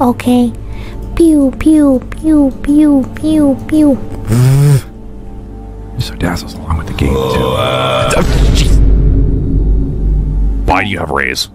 Okay. Pew, pew, pew, pew, pew, pew. So dazzles along with the game too. Oh, uh, Why do you have rays?